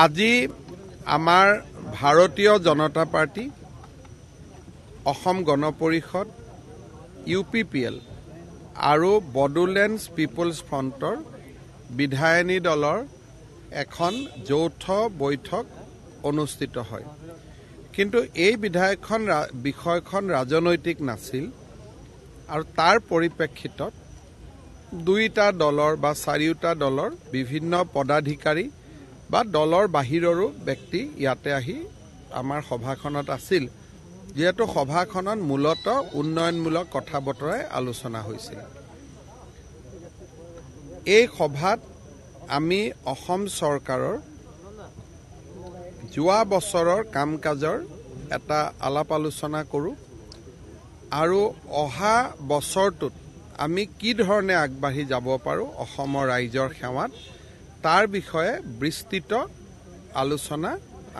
আজি আমাৰ ভাৰতীয় জনতা party Asom Gana Parishad U P P L আৰু বডোলেণ্ড পিপুলছ ফ্ৰণ্টৰ বিধায়িনী দলৰ এখন যৌথ বৈঠক অনুষ্ঠিত হয়। কিন্তু এই বিধায়কখন বিষয়খন ৰাজনৈতিক নাছিল আৰু তাৰ পৰিপ্ৰেক্ষিতত দুইটা দলৰ বা চাৰিওটা দলৰ বিভিন্ন পদাধিকাৰী বা দলৰ বাহিৰৰো ব্যক্তি ইয়াতে আহি আমাৰ সভাখনত আছিল যিহেতু সভাখনত মূলত উন্নয়নমূলক কথা বতৰাই আলোচনা হৈছিল। এই সভাত আমি অসম চৰকাৰৰ যোৱা বছৰৰ কাম কাজৰ এটা আলাপ আলোচনা কৰোঁ আৰু অহা বছৰটোত আমি কি ধৰণে আগবাঢ়ি যাব পাৰোঁ অসমৰ ৰাইজৰ সেৱাত তাৰ বিষয়ে বিস্তৃত আলোচনা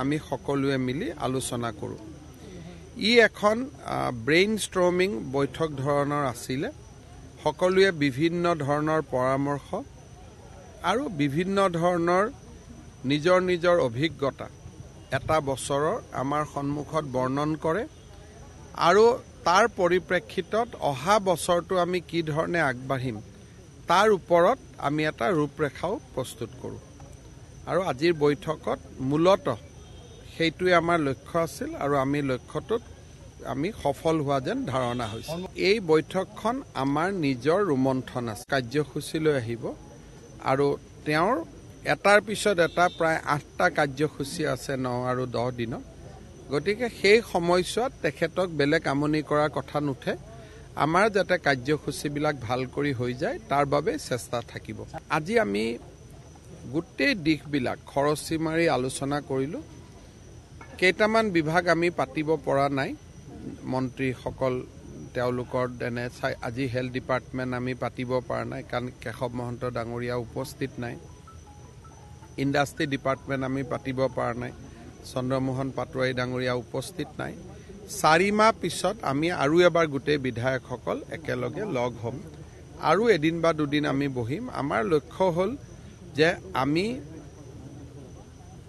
আমি সকলোৱে মিলি আলোচনা কৰোঁ। ই এখন ব্ৰেইন ষ্ট্ৰমিং বৈঠক ধৰণৰ আছিলে। সকলোৱে বিভিন্ন ধৰণৰ পৰামৰ্শ আৰু বিভিন্ন ধৰণৰ নিজৰ নিজৰ অভিজ্ঞতা এটা বছৰৰ আমাৰ সন্মুখত বৰ্ণন কৰে আৰু তাৰ পৰিপ্ৰেক্ষিতত অহা বছৰটো আমি কি ধৰণে আগবাঢ়িম তাৰ ওপৰত আমি এটা ৰূপৰেখাও প্ৰস্তুত কৰোঁ। আৰু আজিৰ বৈঠকত মূলত সেইটোৱে আমাৰ লক্ষ্য আছিল আৰু আমি লক্ষ্যটোত আমি সফল হোৱা যেন ধাৰণা হৈছে এই বৈঠকখন আমাৰ নিজৰ ৰোমন্থন আছে। কাৰ্যসূচীলৈ আহিব আৰু তেওঁৰ এটাৰ পিছত এটা প্ৰায় আঠটা কাৰ্যসূচী আছে ন আৰু দহ দিনত। গতিকে সেই সময়ছোৱাত তেখেতক বেলেগ আমনি কৰাৰ কথা নুঠে। আমাৰ যাতে কাৰ্যসূচীবিলাক ভাল কৰি হৈ যায় তাৰ বাবে চেষ্টা থাকিব। আজি আমি গোটেই দিশবিলাক খৰচী মাৰি আলোচনা কৰিলোঁ। কেইটামান বিভাগ আমি পাতিব পৰা নাই। মন্ত্ৰীসকল তেওঁলোকৰ তেনে চাই আজি হেল্থ ডিপাৰ্টমেণ্ট আমি পাতিব পৰা নাই কাৰণ কেশৱ মহন্ত ডাঙৰীয়া উপস্থিত নাই। ইণ্ডাষ্ট্ৰী ডিপাৰ্টমেণ্ট আমি পাতিব পৰা নাই। চন্দ্ৰমোহন পাটোৱাৰী ডাঙৰীয়া উপস্থিত নাই। চাৰি মাহ পিছত আমি আৰু এবাৰ গোটেই বিধায়কসকল একেলগে লগ হ'ম। আৰু এদিন বা দুদিন আমি বহিম। আমাৰ লক্ষ্য হ'ল যে আমি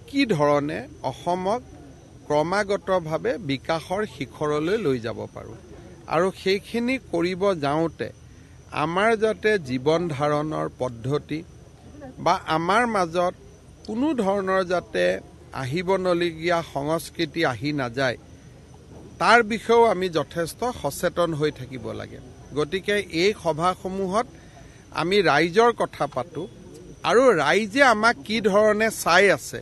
কি ধৰণে অসমক ক্ৰমাগতভাৱে বিকাশৰ শিখৰলৈ লৈ যাব পাৰোঁ। আৰু সেইখিনি কৰিব যাওঁতে আমাৰ যাতে জীৱন ধাৰণৰ পদ্ধতি বা আমাৰ মাজত কোনো ধৰণৰ যাতে আহিব নলগীয়া সংস্কৃতি আহি নাযায় তাৰ বিষয়েও আমি যথেষ্ট সচেতন হৈ থাকিব লাগে। গতিকে এই সভাসমূহত আমি ৰাইজৰ কথা পাতোঁ আৰু ৰাইজে আমাক কি ধৰণে চাই আছে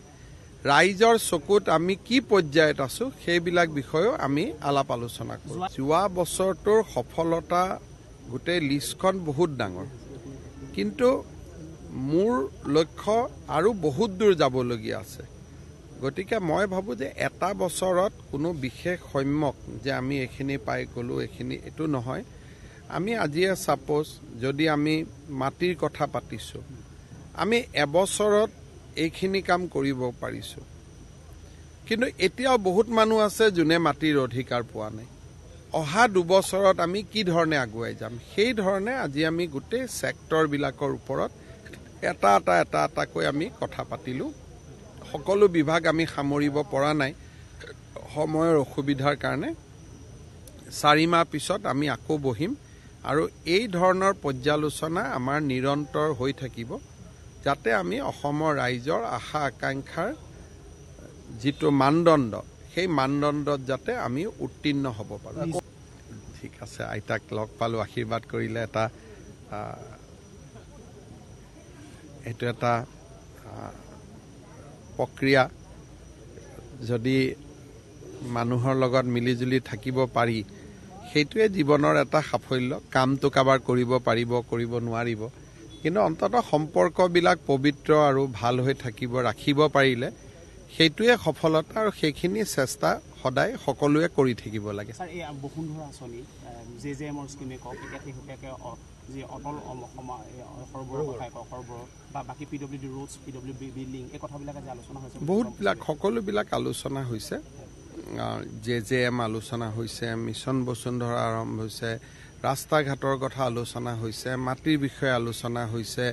ৰাইজৰ চকুত আমি কি পৰ্যায়ত আছোঁ সেইবিলাক বিষয়েও আমি আলাপ আলোচনা কৰোঁ। যোৱা বছৰটোৰ সফলতা গোটেই লিষ্টখন বহুত ডাঙৰ। কিন্তু মোৰ লক্ষ্য আৰু বহুত দূৰ যাবলগীয়া আছে। গতিকে মই ভাবোঁ যে এটা বছৰত কোনো বিশেষ সম্যক যে আমি এইখিনি পাই গ'লোঁ এইখিনি এইটো নহয়। আমি আজিয়ে ছাপ'জ যদি আমি মাটিৰ কথা পাতিছোঁ আমি এবছৰত এইখিনি কাম কৰিব পাৰিছোঁ। কিন্তু এতিয়াও বহুত মানুহ আছে যোনে মাটিৰ অধিকাৰ পোৱা নাই। অহা দুবছৰত আমি কি ধৰণে আগুৱাই যাম? সেই ধৰণে আজি আমি গোটেই ছেক্টৰবিলাকৰ ওপৰত এটা এটা এটা এটাকৈ আমি কথা পাতিলোঁ। সকলো বিভাগ আমি সামৰিব পৰা নাই সময়ৰ অসুবিধাৰ কাৰণে। চাৰি মাহ পিছত আমি আকৌ বহিম আৰু এই ধৰণৰ পৰ্যালোচনা আমাৰ নিৰন্তৰ হৈ থাকিব যাতে আমি অসমৰ ৰাইজৰ আশা আকাংক্ষাৰ যিটো মানদণ্ড সেই মানদণ্ডত যাতে আমি উত্তীৰ্ণ হ'ব পাৰোঁ। ঠিক আছে আইতাক লগ পালোঁ আশীৰ্বাদ কৰিলে এটা এইটো এটা প্ৰক্ৰিয়া যদি মানুহৰ লগত মিলিজুলি থাকিব পাৰি সেইটোৱে জীৱনৰ এটা সাফল্য। কামটো কাৰোবাৰ কৰিব পাৰিব কৰিব নোৱাৰিব। কিন্তু অন্ততঃ সম্পৰ্কবিলাক পবিত্ৰ আৰু ভাল হৈ থাকিব ৰাখিব পাৰিলে সেইটোৱে সফলতা আৰু সেইখিনি চেষ্টা সদায় সকলোৱে কৰি থাকিব লাগে। ছাৰ এই বসুন্ধৰা আঁচনি জে জে এমৰ স্কিমে কওক এতিয়া শেহতীয়াকৈ অ- যি অটল অম- অসমৰ এই সৰবৰৰ কথাই কওক সৰবৰৰ বা বাকী P W D roads P W D building এই কথাবিলাক আজি আলোচনা হৈছে বহুতবিলাক সকলোবিলাক আলোচনা হৈছে। জে জে এম আলোচনা হৈছে মিছন বসুন্ধৰা আৰম্ভ হৈছে ৰাস্তা ঘাটৰ কথা আলোচনা হৈছে মাটিৰ বিষয়ে আলোচনা হৈছে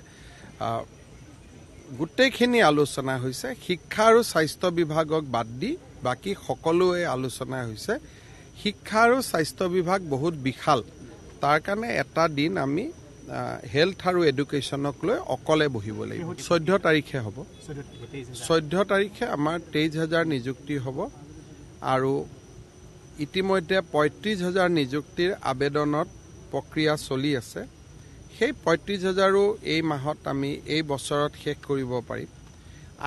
গোটেইখিনি আলোচনা হৈছে শিক্ষা আৰু স্বাস্থ্য বিভাগক বাদ দি বাকী সকলোৱে আলোচনা হৈছে। শিক্ষা আৰু স্বাস্থ্য বিভাগ বহুত বিশাল। তাৰ কাৰণে এটা দিন আমি হেল্থ আৰু এডুকেশ্যনক লৈ অকলে বহিব লাগিব। চৈধ্য তাৰিখে হ'ব। চৈধ্য তাৰিখে আমাৰ তেইছ হাজাৰ নিযুক্তি হ'ব আৰু ইতিমধ্যে পঁয়ত্ৰিছ হাজাৰ নিযুক্তিৰ আবেদনত প্ৰক্ৰিয়া চলি আছে। সেই পঁয়ত্ৰিছ হাজাৰো এই মাহত আমি এই বছৰত শেষ কৰিব পাৰিম।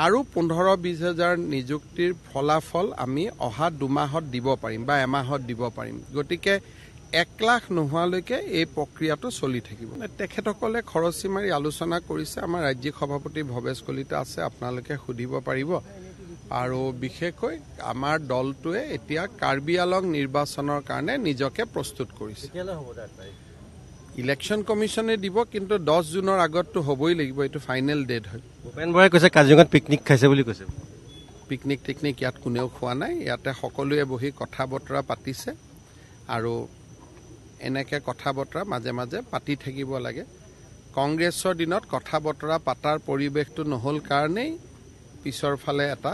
আৰু পোন্ধৰ বিছ হাজাৰ নিযুক্তিৰ ফলাফল আমি অহা দুমাহত দিব পাৰিম বা এমাহত দিব পাৰিম। গতিকে এক লাখ নোহোৱালৈকে এই প্ৰক্ৰিয়াটো চলি থাকিব। তেখেতসকলে খৰচী মাৰি আলোচনা কৰিছে। আমাৰ ৰাজ্যিক সভাপতি ভৱেশ কলিতা আছে আপোনালোকে সুধিব পাৰিব। আৰু বিশেষকৈ আমাৰ দলটোৱে এতিয়া কাৰ্বি আলং নিৰ্বাচনৰ কাৰণে নিজকে প্ৰস্তুত কৰিছে কেতিয়ালৈ হ'ব তাৰ তাৰিখ ইলেকশ্যন কমিশ্যনে দিব কিন্তু দহ জুনৰ আগততো হ'বই লাগিব এইটো ফাইনেল ডেট হয়। ভূপেন বৰাই কৈছে কাজিৰঙাত পিকনিক খাইছে বুলি কৈছে। পিকনিক টিকনিক ইয়াত কোনেও খোৱা নাই ইয়াতে সকলোৱে বহি কথা বতৰা পাতিছে আৰু এনেকৈ কথা বতৰা মাজে মাজে পাতি থাকিব লাগে। কংগ্ৰেছৰ দিনত কথা বতৰা পতাৰ পৰিৱেশটো নহ'ল কাৰণেই পিছৰ ফালে এটা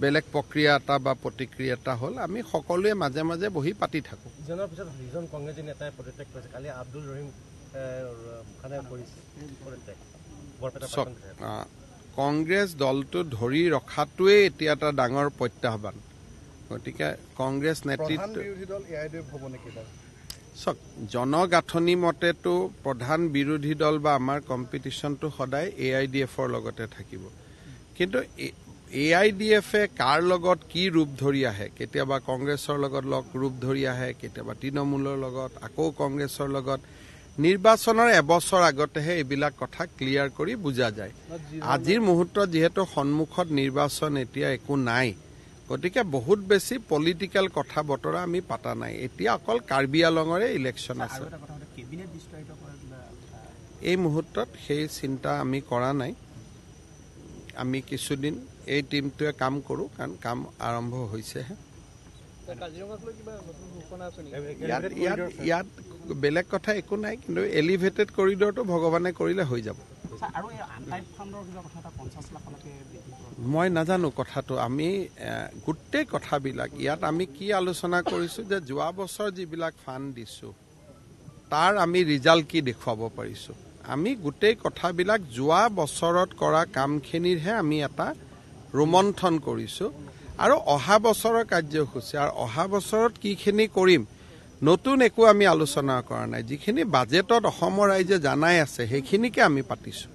বেলেগ প্ৰক্ৰিয়া এটা বা প্ৰতিক্ৰিয়া এটা হ'ল আমি সকলোৱে মাজে মাজে বহি পাতি থাকোঁ। ইজনৰ পিছত সিজন কংগ্ৰেছী নেতাই পদত্যাগ কৰিছে। কালি আব্দুল ৰহিম এ, খানে কৰিছে পদত্যাগ। বৰপেটা চাওক প্ৰাক্তন বিধায়ক। আহ, কংগ্ৰেছ দলটো ধৰি ৰখাটোৱেই এতিয়া এটা ডাঙৰ প্ৰত্যাহ্বান। গতিকে কংগ্ৰেছ নেতৃত্ব চাওক জনগাঁথনি মতেতো প্ৰধান বিৰোধী দল বা আমাৰ কম্পিটিশ্যনটো সদায় এ আই ডি এফৰ লগতে থাকিব। কিন্তু এ আই ডি এফে কাৰ লগত কি ৰূপ ধৰি আহে? কেতিয়াবা কংগ্ৰেছৰ লগত লগ ৰূপ ধৰি আহে কেতিয়াবা তৃণমূলৰ লগত আকৌ কংগ্ৰেছৰ লগত। নিৰ্বাচনৰ এবছৰ আগতেহে এইবিলাক কথা ক্লিয়াৰ কৰি বুজা যায়। আজিৰ মুহূৰ্তত যিহেতু সন্মুখত নিৰ্বাচন এতিয়া একো নাই গতিকে বহুত বেছি পলিটিকেল কথা বতৰা আমি পাতা নাই। এতিয়া অকল কাৰ্বি আলঙৰে ইলেকশ্যন আছে। এই মুহূৰ্তত সেই চিন্তা আমি কৰা নাই। আমি কিছুদিন এই টিমটোৱে কাম কৰোঁ কাৰণ কাম আৰম্ভ হৈছেহে। ইয়াত ইয়াত ইয়াত বেলেগ কথা একো নাই কিন্তু এলিভেটেড কৰিডৰটো ভগৱানে কৰিলে হৈ যাব। মই নাজানো কথাটো। আমি গোটেই কথাবিলাক ইয়াত আমি কি আলোচনা কৰিছোঁ যে যোৱা বছৰ যিবিলাক ফাণ্ড দিছোঁ তাৰ আমি ৰিজাল্ট কি দেখুৱাব পাৰিছোঁ। আমি গোটেই কথাবিলাক যোৱা বছৰত কৰা কামখিনিৰহে আমি এটা ৰোমন্থন কৰিছোঁ। আৰু অহা বছৰৰ কাৰ্যসূচী আৰু অহা বছৰত কিখিনি কৰিম নতুন একো আমি আলোচনা কৰা নাই। যিখিনি বাজেটত অসমৰ ৰাইজে জানাই আছে সেইখিনিকে আমি পাতিছোঁ।